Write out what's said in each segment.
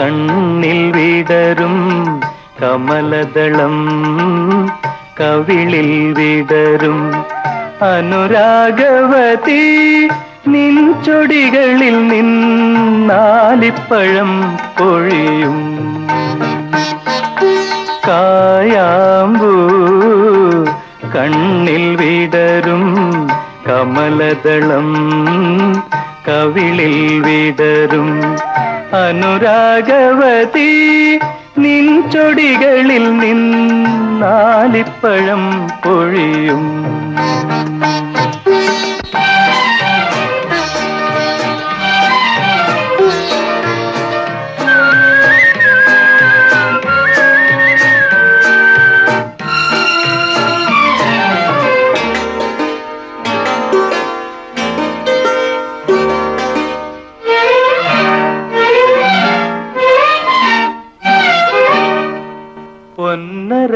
കണ്ണിൽ വിടരും കമലദളം. കവിളിൽ വിടരും അനുരാഗവതി നിൻ ചൊടികളിൽ നിന്നാലിപ്പഴം പൊഴിയും. കായാമ്പൂ കണ്ണിൽ വിടരും കമലദളം. കവിളിൽ വിടരും. അനുരാഗവതി നിൻ ചൊടികളിൽ നിന്നാലിപ്പഴം പൊഴിയും.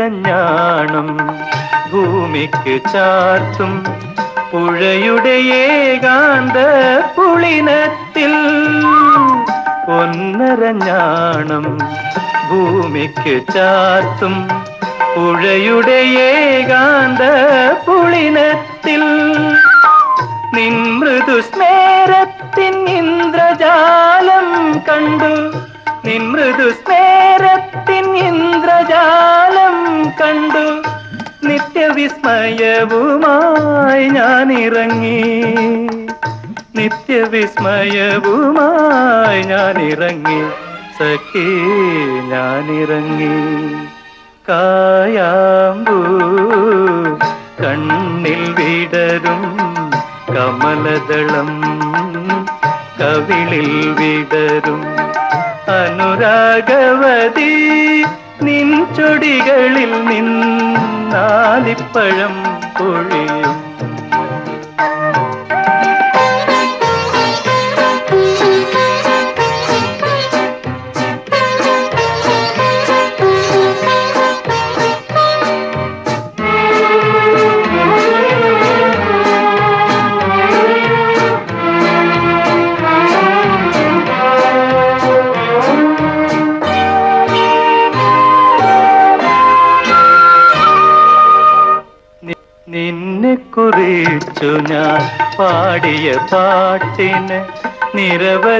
പൊന്നരഞ്ഞാണം ഭൂമിക്ക് ചാർത്തും പുഴയുടെ ഏകാന്ത പുളിനത്തിൽ പൊന്നരഞ്ഞാണം ഭൂമിക്ക് ചാർത്തും പുഴയുടെ ഏകാന്ത പുളിനത്തിൽ നിൻ മൃദു സ്മേരത്തിൻ ഇന്ദ്രജാലം കണ്ടു നിൻ മൃദു നിത്യവിസ്മയവുമായി ഞാൻ ഇറങ്ങി നിത്യവിസ്മയവുമായി ഞാൻ ഇറങ്ങി സഖി ഞാൻ ഇറങ്ങി കായാമ്പൂ കണ്ണിൽ വിടരും കമലദളം കവിളിൽ വിടരും. അനുരാഗവതി നിൻ ചൊടികളിൽ നിന്നാലിപ്പഴം പൊഴിയും കുറിച്ചു ഞാൻ പാടിയ പാട്ടിന് നിരവധിയോളങ്ങൾ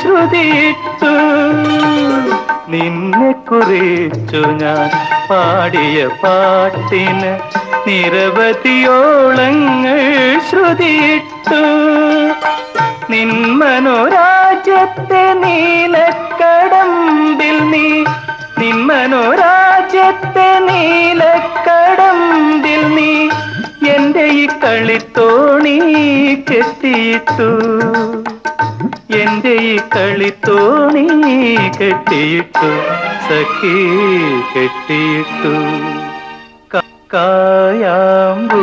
ശ്രുതിച്ചു നിന്നെ കുറിച്ചു ഞാൻ പാടിയ പാട്ടിന് നിരവധിയോളങ്ങൾ ശ്രുതിട്ടു നിൻ മനോരാജ്യത്തെ നീലക്കടമ്പിൽ നീ കെട്ടിയിട്ടു. എന്റെ ഈ കളിത്തോണി കെട്ടിയിട്ടു. സഖി കെട്ടിയിട്ടു. കായാമ്പൂ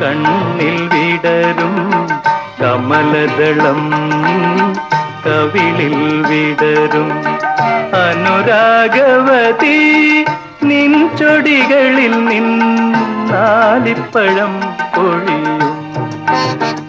കണ്ണിൽ വിടരും കമലദളം. കവിളിൽ വിടരും അനുരാഗവതി. നിൻ ചൊടികളിൽ നിന്നാലിപ്പഴം പൊഴിയും Thank you.